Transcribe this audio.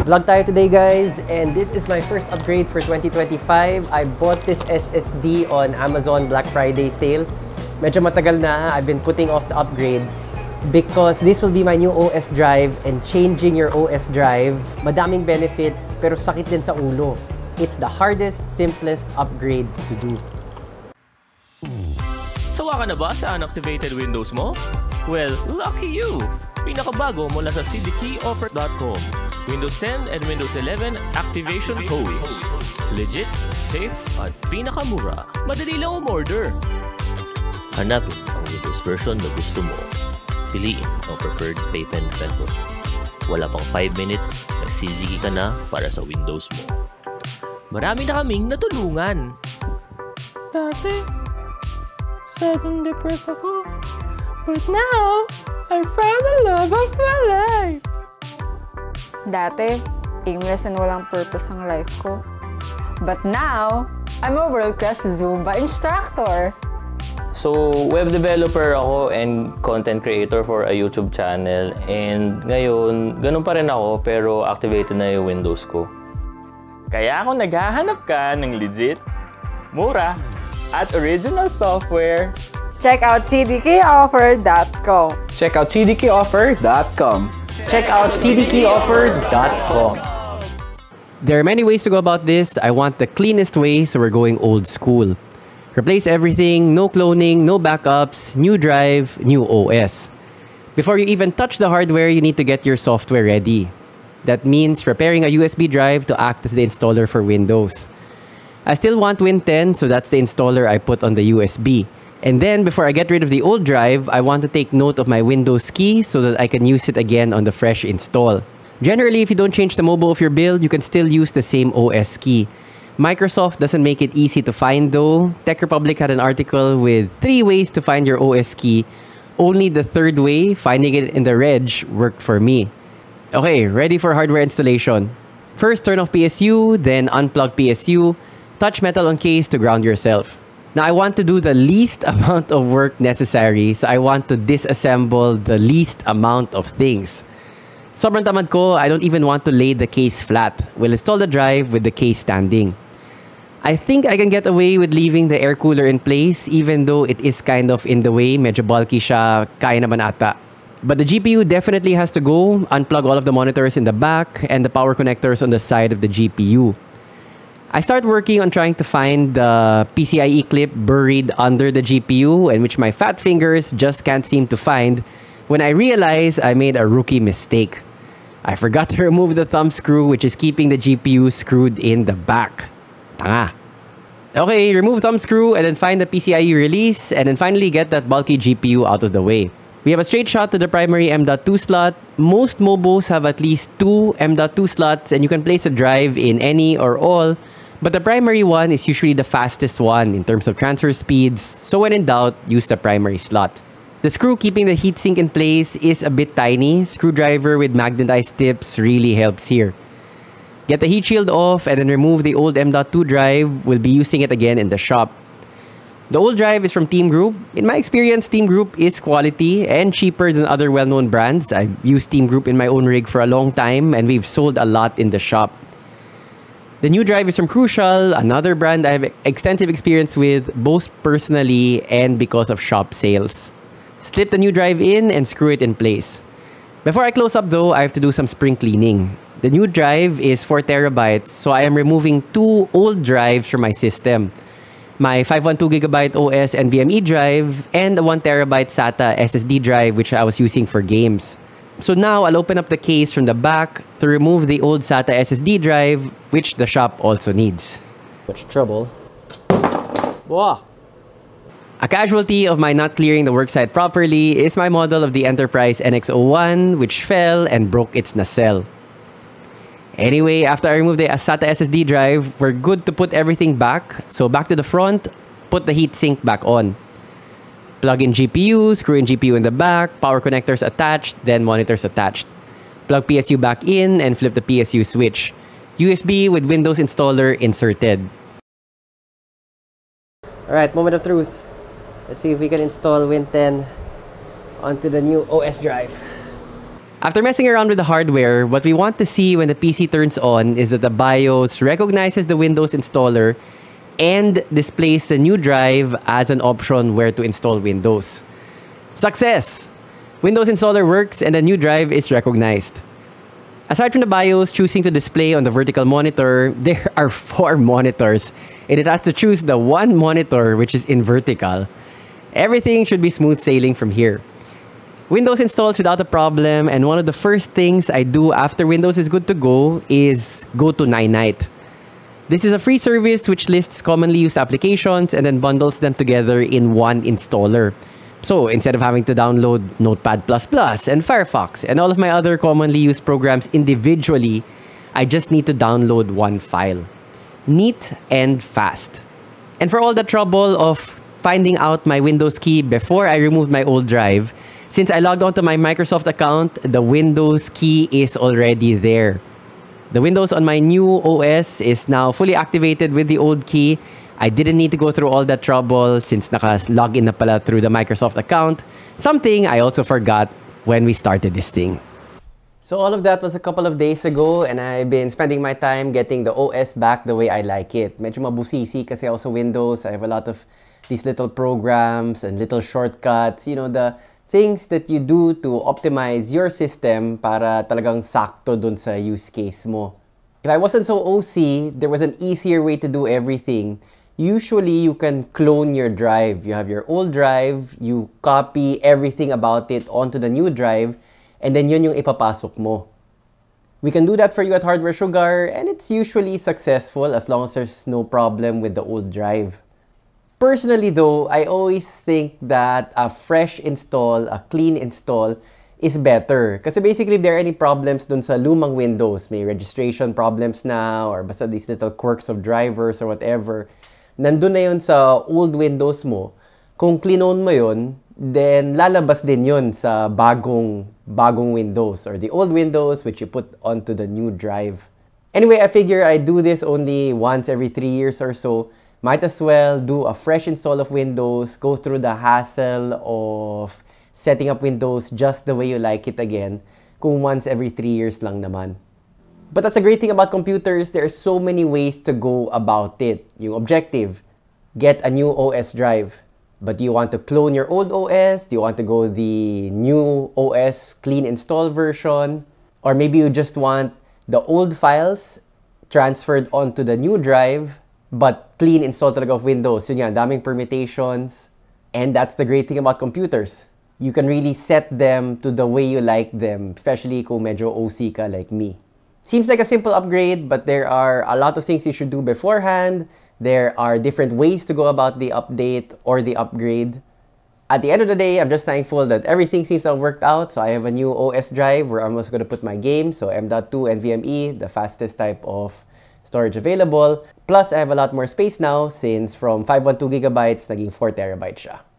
Vlog tayo today guys and this is my first upgrade for 2025. I bought this SSD on Amazon Black Friday sale. Medyo matagal na, I've been putting off the upgrade because this will be my new OS drive and changing your OS drive, madaming benefits pero sakit din sa ulo. It's the hardest, simplest upgrade to do. Sawa ka na ba sa unactivated Windows mo? Well, lucky you! Pinakabago mula sa cdkeyoffer.com. Windows 10 and Windows 11 activation codes. Legit, safe, at pinakamura. Madali lang umorder. Hanapin ang Windows version na gusto mo. Piliin ang preferred payment method. Wala pang 5 minutes, may ka na para sa Windows mo. Marami na kaming natulungan. Dati, sudden depressed ako. But now, I found the love of my life. Dati, aimless and walang purpose ang life ko. But now, I'm a world-class Zumba instructor. So, web developer ako and content creator for a YouTube channel. And ngayon, ganun pa rin ako pero activated na yung Windows ko. Kaya kung naghahanap ka ng legit, mura, at original software, Check out cdkeyoffer.com. Check out cdkeyoffer.com. Check out cdkeyoffer.com. There are many ways to go about this. I want the cleanest way, so we're going old school. Replace everything, no cloning, no backups, new drive, new OS. Before you even touch the hardware, you need to get your software ready. That means preparing a USB drive to act as the installer for Windows. I still want Win 10, so that's the installer I put on the USB. And then before I get rid of the old drive, I want to take note of my Windows key so that I can use it again on the fresh install. Generally, if you don't change the mobo of your build, you can still use the same OS key. Microsoft doesn't make it easy to find though. Tech Republic had an article with three ways to find your OS key. Only the third way, finding it in the reg, worked for me. Okay, ready for hardware installation. First, turn off PSU, then unplug PSU. Touch metal on case to ground yourself. Now, I want to do the least amount of work necessary, so I want to disassemble the least amount of things. Sobrang tamad ko, I don't even want to lay the case flat. We'll install the drive with the case standing. I think I can get away with leaving the air cooler in place even though it is kind of in the way, medyo bulky siya, kaya naman ata. But the GPU definitely has to go, unplug all of the monitors in the back and the power connectors on the side of the GPU. I start working on trying to find the PCIe clip buried under the GPU and which my fat fingers just can't seem to find when I realize I made a rookie mistake. I forgot to remove the thumb screw which is keeping the GPU screwed in the back. Tanga. Okay, remove thumb screw and then find the PCIe release and then finally get that bulky GPU out of the way. We have a straight shot to the primary M.2 slot. Most mobos have at least two M.2 slots and you can place a drive in any or all, but the primary one is usually the fastest one in terms of transfer speeds, so when in doubt, use the primary slot. The screw keeping the heatsink in place is a bit tiny. Screwdriver with magnetized tips really helps here. Get the heat shield off and then remove the old M.2 drive. We'll be using it again in the shop. The old drive is from Team Group. In my experience, Team Group is quality and cheaper than other well-known brands. I've used Team Group in my own rig for a long time and we've sold a lot in the shop. The new drive is from Crucial, another brand I have extensive experience with both personally and because of shop sales. Slip the new drive in and screw it in place. Before I close up though, I have to do some spring cleaning. The new drive is 4 terabytes, so I am removing two old drives from my system. My 512GB OS NVMe drive and a 1TB SATA SSD drive which I was using for games. So now I'll open up the case from the back to remove the old SATA SSD drive which the shop also needs. Much trouble. Wow. A casualty of my not clearing the worksite properly is my model of the Enterprise NX01 which fell and broke its nacelle. Anyway, after I remove the SATA SSD drive, we're good to put everything back. So back to the front, put the heatsink back on. Plug in GPU, screw in GPU in the back, power connectors attached, then monitors attached. Plug PSU back in and flip the PSU switch. USB with Windows installer inserted. Alright, moment of truth. Let's see if we can install Win 10 onto the new OS drive. After messing around with the hardware, what we want to see when the PC turns on is that the BIOS recognizes the Windows installer and displays the new drive as an option where to install Windows. Success! Windows installer works and the new drive is recognized. Aside from the BIOS choosing to display on the vertical monitor, there are four monitors and it has to choose the one monitor which is in vertical. Everything should be smooth sailing from here. Windows installs without a problem and one of the first things I do after Windows is good to go is go to Ninite. This is a free service which lists commonly used applications and then bundles them together in one installer. So instead of having to download Notepad++ and Firefox and all of my other commonly used programs individually, I just need to download one file. Neat and fast. And for all the trouble of finding out my Windows key before I removed my old drive, since I logged onto my Microsoft account, the Windows key is already there. The Windows on my new OS is now fully activated with the old key. I didn't need to go through all that trouble since naka-login na pala through the Microsoft account. Something I also forgot when we started this thing. So all of that was a couple of days ago and I've been spending my time getting the OS back the way I like it. Medyo mabusisi kasi also Windows. I have a lot of these little programs and little shortcuts. You know, the things that you do to optimize your system para talagang sakto dun sa use case mo. If I wasn't so OC, there was an easier way to do everything. Usually, you can clone your drive. You have your old drive, you copy everything about it onto the new drive, and then yun yung ipapasok mo. We can do that for you at Hardware Sugar, and it's usually successful as long as there's no problem with the old drive. Personally though, I always think that a fresh install, a clean install, is better. Kasi basically, if there are any problems dun sa lumang Windows, may registration problems na, or basta these little quirks of drivers or whatever, nandun na yun sa old Windows mo. Kung clean-own mo yun, then lalabas din yun sa bagong, bagong Windows or the old Windows which you put onto the new drive. Anyway, I figure I do this only once every three years or so might as well do a fresh install of Windows, go through the hassle of setting up Windows just the way you like it again, kung once every three years lang naman. But that's a great thing about computers. There are so many ways to go about it. Yung objective, get a new OS drive. But do you want to clone your old OS? Do you want to go the new OS clean install version? Or maybe you just want the old files transferred onto the new drive but clean install talaga of Windows. Yun yan, daming permutations. And that's the great thing about computers. You can really set them to the way you like them, especially kung medyo OC ka like me. Seems like a simple upgrade, but there are a lot of things you should do beforehand. There are different ways to go about the update or the upgrade. At the end of the day, I'm just thankful that everything seems to have worked out. So I have a new OS drive where I'm also going to put my games. So M.2 NVMe, the fastest type of storage available. Plus, I have a lot more space now since from 512 gigabytes, naging 4 terabytes siya.